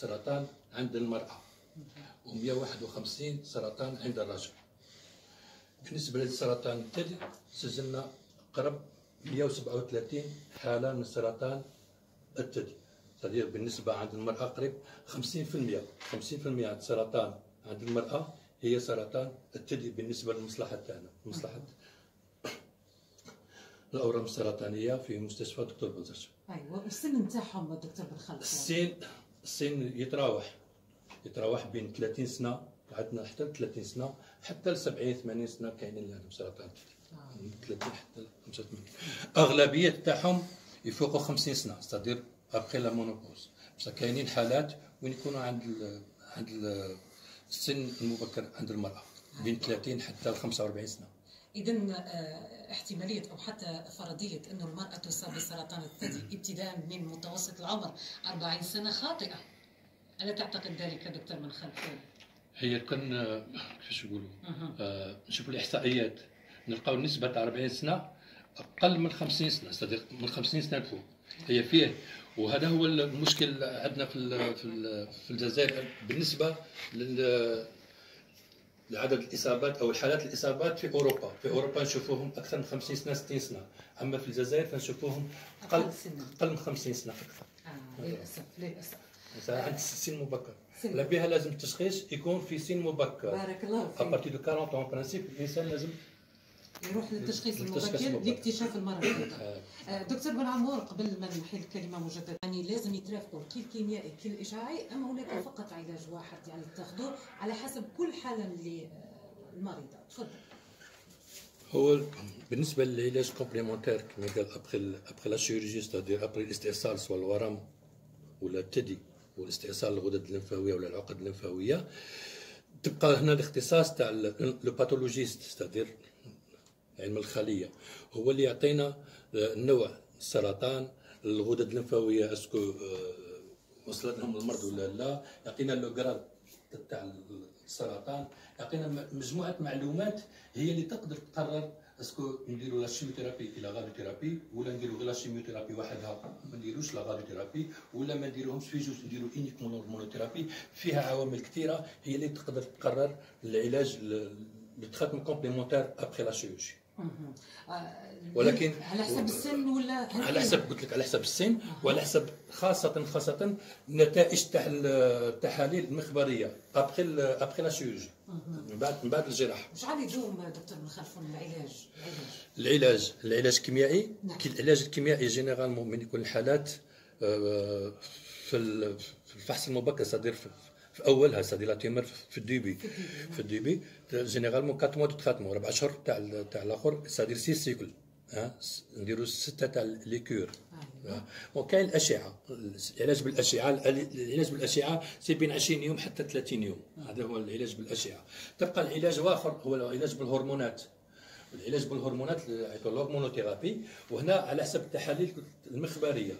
سرطان عند المرأة و151 سرطان عند الرجل. بالنسبة للسرطان الثدي سجلنا قرب 137 حالة من سرطان الثدي. تقدير بالنسبة عند المرأة قريب 50% 50% عند سرطان عند المرأة هي سرطان الثدي بالنسبة للمصلحة تاعنا مصلحة الأورام السرطانية في مستشفى دكتور بنزرت أيوه والسن نتاعهم دكتور بن خلف السن السن يتراوح. يتراوح بين 30 سنة عندنا حتى 30 سنة. حتى ل 70 80 سنة كاينين اللي عندهم سرطان. من 30 حتى 85 أغلبية تاعهم يفوقوا 50 سنة ستادير ابخي لا مونوبوز بصح كاينين حالات وين يكونوا عند ال عند ال السن المبكر عند المرأة بين 30 حتى ل 45 سنة. اذا آه، احتمالية أو حتى فرضية انه المرأة تصاب بسرطان الثدي ابتداء من متوسط العمر 40 سنة خاطئة. ألا تعتقد ذلك دكتور من خلف؟ هي كان آه، كيفاش نقولوا أها. آه، نشوفوا الإحصائيات. نلقاو نسبة تاع 40 سنة أقل من 50 سنة صديق من 50 سنة لفوق. هي فيه وهذا هو المشكل عندنا في في ال- في الجزائر بالنسبة لل لعدد الإصابات أو الحالات الإصابات في أوروبا. في أوروبا نشوفوهم أكثر من 50 سنة 60 سنة. أما في الجزائر فنشوفوهم أقل. أقل من 50 سنة فقط آه للأسف للأسف. عند سن مبكر. لا بها لازم التشخيص يكون في سن مبكر. بارك الله فيك. à partir de 40 en principe الإنسان لازم يروح للتشخيص المبكر. لاكتشاف المرض. آه، آه، دكتور بن عمور قبل ما نحيل الكلمة مجددا يعني لازم يترافقوا كي الكيميائي كي الاشعاعي اما هناك فقط علاج واحد يعني تاخذوه على حسب كل حالة اللي آه، المريضة. تفضل. هو بالنسبة للعلاج complémentaire كما قال après après la chirurgie c'est-à-dire après الاستئصال سواء الورم ولا الثدي والاستئصال الغدد الليمفاوية ولا العقد الليمفاوية تبقى هنا الاختصاص تاع le pathologiste c'est-à-dire علم الخلية. هو اللي يعطينا آه، نوع السرطان الغدد الليمفاوية est-ce que وصلت لهم المرض ولا لا. يعطينا le grade تاع السرطان يعطينا مجموعة معلومات هي اللي تقدر تقرر est-ce que نديروا la chimiothérapie et la radiothérapie ولا نديروا غير la chimiothérapie وحدها ما نديروش la radiothérapie ولا ما نديروهمش في جوج نديروا uniquement la monothérapie فيها عوامل كثيرة هي اللي تقدر تقرر العلاج بال traitement complémentaire après la chirurgie ولكن- على حسب السن ولا على حسب قلت لك على حسب السن وعلى حسب خاصة خاصة نتائج تاع التحاليل المخبرية après après la chirurgie من بعد من بعد الجراحة. شحال يدوم دكتور بن خلفون العلاج العلاج. العلاج الكيميائي. نعم. العلاج الكيميائي généralement من يكون الحالات آه، في الفحص المبكر c'est-à-dire في اولها c'est-à-dire la tumeur في ال début. في ال début généralement 4 mois de traitement ربع اشهر تاع تاع الآخر c'est-à-dire 6 cycles نديروا ستة تاع les cures أيوة. وكاين الأشعة. العلاج بالأشعة العلاج بالأشعة c'est بين 20 يوم حتى 30 يوم. هذا هو العلاج بالأشعة. تبقى العلاج الآخر هو العلاج بالهرمونات. العلاج بالهرمونات اللي يعيطوا ال hormonothérapie وهنا على حسب التحاليل المخبرية.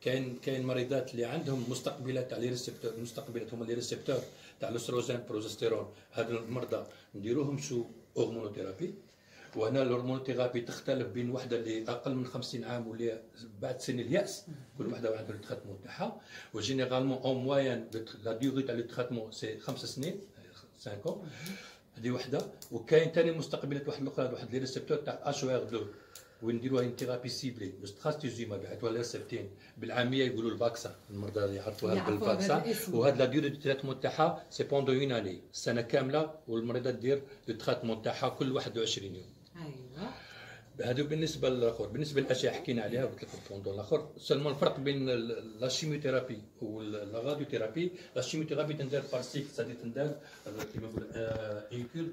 كاين كاين مريضات اللي عندهم مستقبلات تاع les récepteurs المستقبلات هما les récepteurs تاع الأستروجين بروجستيرون هاد المرضى نديروهم شو hormonothérapie. وهنا ال hormonothérapie تختلف بين وحدة اللي أقل من 50 عام واللي بعد سن اليأس كل وحدة وعندها ال traitement تاعها. و généralement en moyenne la durée تاع ال traitement c'est خمس سنين 5 هذه وحدة. وكاين ثاني مستقبلات واحد الاخرى واحد les récepteurs تاع HER 2 وين نديروها une thérapie ciblée c'est trastuzumab يعطوها ال Herceptin بالعامية يقولوا ال vaccin المرضى اللي يعرفوها الاسم. وهذا la durée de traitement تاعها c'est pendant une année. سنة كاملة والمريضة دير le traitement تاعها كل 21 يوم. أيوه. هذا بالنسبة للآخر. بالنسبة للأشياء حكينا عليها قلت لك الفوندو الآخر. seulement الفرق بين la chimiothérapie و la radiothérapie la chimiothérapie تندار par cycle c'est-à-dire تندار كيما نقول une cure